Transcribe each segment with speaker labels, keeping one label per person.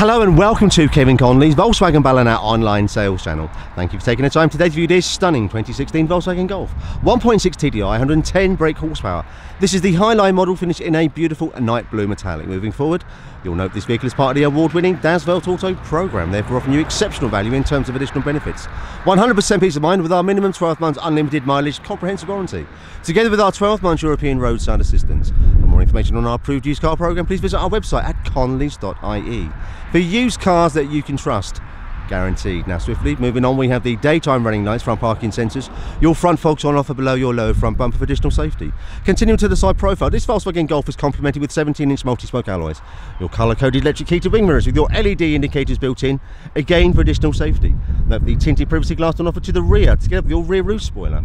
Speaker 1: Hello and welcome to Kevin Connolly's Volkswagen Ballina online sales channel. Thank you for taking the time today to view this stunning 2016 Volkswagen Golf. 1.6 TDI, 110 brake horsepower. This is the Highline model finished in a beautiful night blue metallic. Moving forward, you'll note this vehicle is part of the award-winning Das Welt Auto program, therefore offering you exceptional value in terms of additional benefits. 100% peace of mind with our minimum 12 months unlimited mileage comprehensive warranty, together with our 12 months European roadside assistance. For more information on our approved used car program, please visit our website at connollys.ie for used cars that you can trust. Guaranteed. Now, swiftly moving on, we have the daytime running lights, front parking sensors, your front fogs on offer below your low front bumper for additional safety. Continuing to the side profile, this Volkswagen Golf is complemented with 17 inch multi spoke alloys, your colour coded electric heated wing mirrors with your LED indicators built in, again for additional safety. Note the tinted privacy glass on offer to the rear, together with your rear roof spoiler.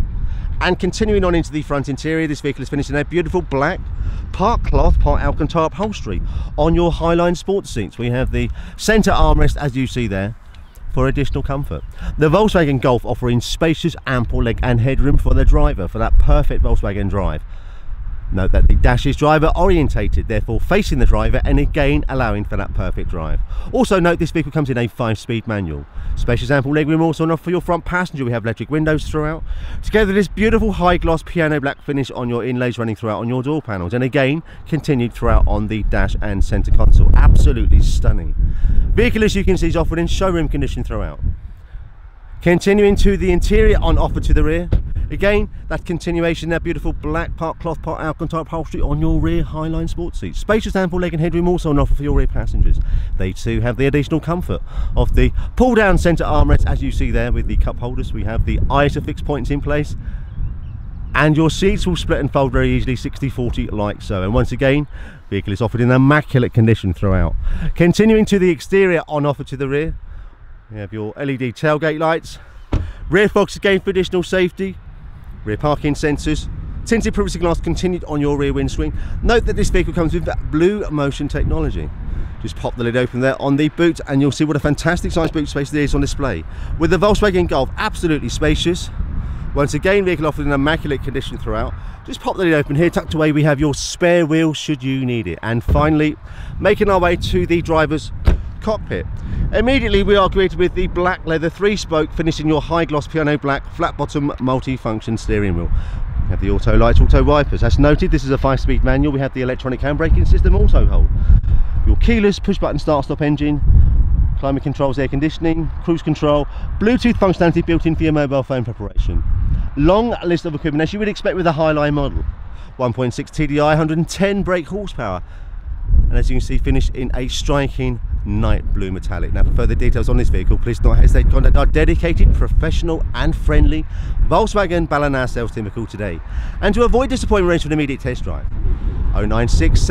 Speaker 1: And continuing on into the front interior, this vehicle is finished in a beautiful black, part cloth, part Alcantara upholstery. On your Highline sports seats, we have the centre armrest as you see there for additional comfort. The Volkswagen Golf offering spacious, ample leg and headroom for the driver for that perfect Volkswagen drive. Note that the dash is driver orientated, therefore facing the driver and again allowing for that perfect drive. Also note this vehicle comes in a 5-speed manual. Spacious ample legroom also enough for your front passenger. We have electric windows throughout. Together this beautiful high gloss piano black finish on your inlays running throughout on your door panels and again continued throughout on the dash and centre console. Absolutely stunning. Vehicle as you can see is offered in showroom condition throughout. Continuing to the interior on offer to the rear. Again, that continuation, that beautiful black part cloth part Alcantara upholstery on your rear Highline sports seats. Spacious ample leg and headroom also on offer for your rear passengers. They too have the additional comfort of the pull down centre armrest as you see there with the cup holders. We have the ISOFIX points in place and your seats will split and fold very easily 60-40 like so and once again vehicle is offered in immaculate condition throughout continuing to the exterior on offer to the rear you have your led tailgate lights rear fogs again for additional safety rear parking sensors, tinted privacy glass continued on your rear windscreen. Note that this vehicle comes with blue motion technology. Just pop the lid open there on the boot and you'll see what a fantastic size boot space there is on display. With the Volkswagen Golf, absolutely spacious. Once again, vehicle offered in immaculate condition throughout. Just pop the lid open here, tucked away, we have your spare wheel should you need it. And finally, making our way to the driver's cockpit. Immediately we are greeted with the black leather three spoke finishing your high gloss piano black flat bottom multi-function steering wheel. We have the auto lights, auto wipers. As noted, this is a five speed manual. We have the electronic handbraking system auto hold. Your keyless push button start stop engine, climate controls, air conditioning, cruise control, Bluetooth functionality built in for your mobile phone preparation. Long list of equipment as you would expect with a Highline model. 1.6 TDI, 110 brake horsepower. And as you can see, finished in a striking night blue metallic. Now for further details on this vehicle, please don't hesitate to contact our dedicated, professional and friendly Volkswagen Ballina sales team call today. And to avoid disappointment, arrange for an immediate test drive. 096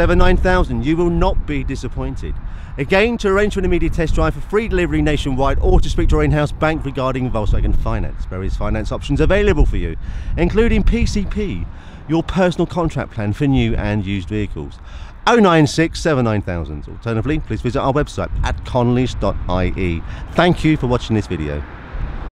Speaker 1: you will not be disappointed. Again, to arrange for an immediate test drive for free delivery nationwide or to speak to our in-house bank regarding Volkswagen Finance. Various finance options available for you, including PCP, your personal contract plan for new and used vehicles. 096 79000. Alternatively, please visit our website at connollys.ie. Thank you for watching this video.